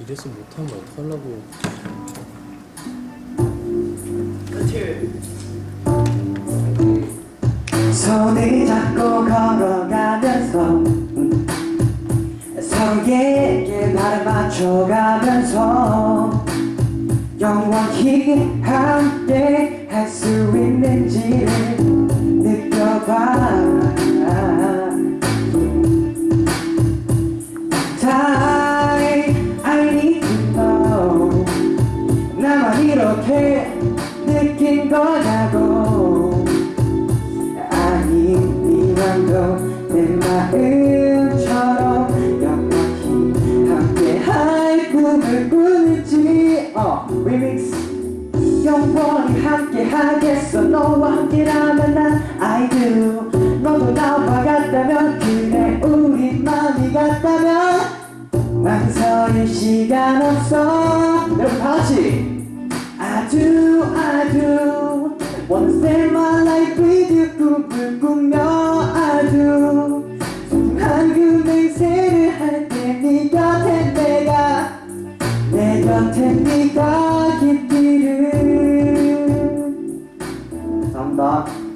이랬으면 못하면 어떡하려고. 손을 잡고 걸어가면서 음, 서로에게 발을 맞춰가면서 영원히 함께 이렇게 느낀 거냐고. 아니 이만도 내 마음처럼 영원히 함께 할 꿈을 꾸는지. 어 리믹스 영원히 함께 하겠어. 너와 함께라면 난 I do. 너도 나와 같다면 그래. 우리 마음이 같다면 망설일 시간 없어. 여러분 다같이 do, I do Wanna spend my life with you 꿈을 꾸며 아주. 소중한 그 맹세를 할때 네 곁에 내가 내 곁에 네가 있기를 감사합니다.